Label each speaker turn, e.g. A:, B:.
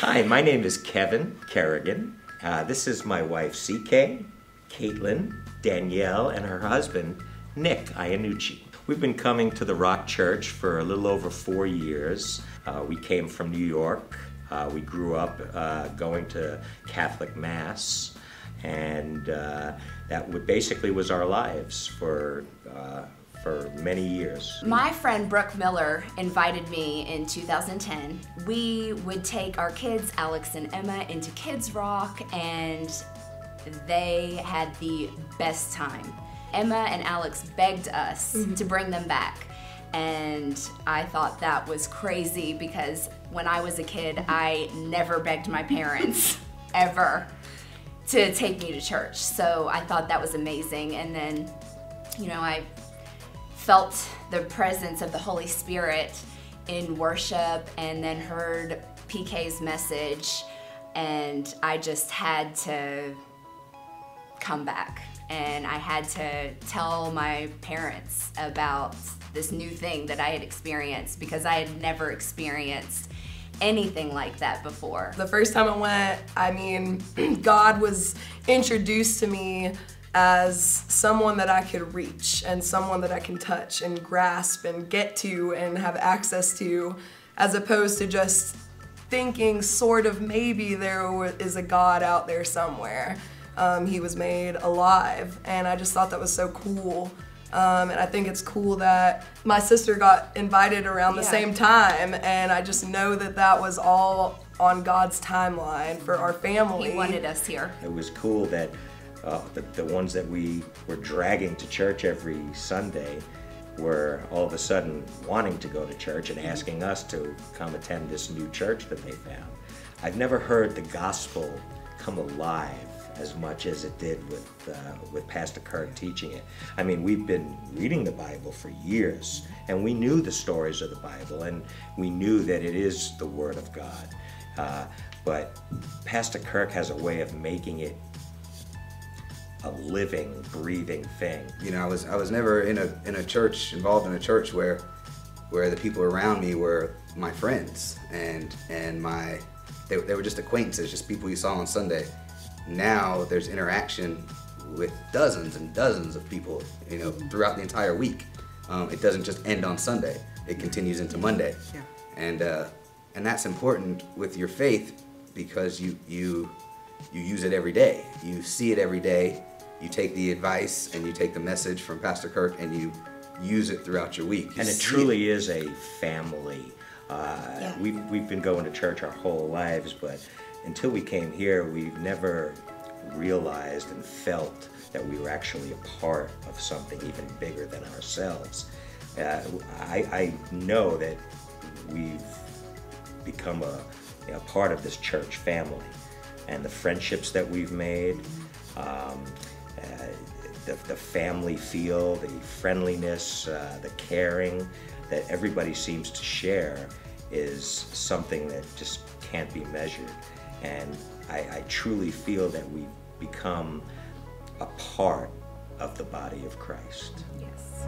A: Hi, my name is Kevin Kerrigan. Uh, this is my wife, CK, Caitlin, Danielle, and her husband, Nick Iannucci. We've been coming to the Rock Church for a little over four years. Uh, we came from New York. Uh, we grew up uh, going to Catholic Mass, and uh, that basically was our lives for uh, for many years.
B: My friend Brooke Miller invited me in 2010. We would take our kids, Alex and Emma, into Kids Rock, and they had the best time. Emma and Alex begged us mm -hmm. to bring them back. And I thought that was crazy because when I was a kid, I never begged my parents, ever, to take me to church. So I thought that was amazing. And then, you know, I felt the presence of the Holy Spirit in worship and then heard PK's message and I just had to come back and I had to tell my parents about this new thing that I had experienced because I had never experienced anything like that before.
C: The first time I went, I mean, God was introduced to me as someone that I could reach and someone that I can touch and grasp and get to and have access to, as opposed to just thinking sort of maybe there is a God out there somewhere. Um, he was made alive, and I just thought that was so cool. Um, and I think it's cool that my sister got invited around the yeah. same time, and I just know that that was all on God's timeline for our family.
B: He wanted us here.
A: It was cool that uh, the, the ones that we were dragging to church every Sunday were all of a sudden wanting to go to church and asking us to come attend this new church that they found. I've never heard the gospel come alive as much as it did with uh, with Pastor Kirk teaching it. I mean, we've been reading the Bible for years, and we knew the stories of the Bible, and we knew that it is the Word of God. Uh, but Pastor Kirk has a way of making it a living, breathing thing.
D: You know, I was I was never in a in a church involved in a church where where the people around me were my friends and and my they, they were just acquaintances, just people you saw on Sunday. Now there's interaction with dozens and dozens of people, you know, throughout the entire week. Um, it doesn't just end on Sunday; it continues into Monday, yeah. and uh, and that's important with your faith because you you you use it every day. You see it every day you take the advice and you take the message from Pastor Kirk and you use it throughout your week. You
A: and it truly it. is a family. Uh, yeah. we've, we've been going to church our whole lives, but until we came here, we've never realized and felt that we were actually a part of something even bigger than ourselves. Uh, I, I, know that we've become a, a, part of this church family and the friendships that we've made. Um, the, the, family feel, the friendliness, uh, the caring that everybody seems to share is something that just can't be measured. And I, I truly feel that we've become a part of the body of Christ.
B: Yes.